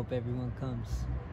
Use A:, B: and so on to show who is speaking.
A: hope everyone comes.